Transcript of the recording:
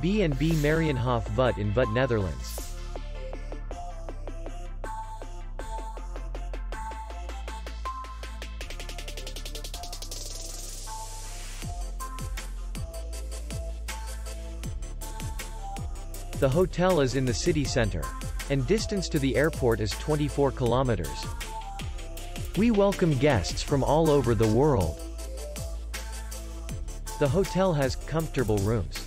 B&B Marienhof Vught in Vught Netherlands. The hotel is in the city center. And distance to the airport is 24 kilometers. We welcome guests from all over the world. The hotel has comfortable rooms,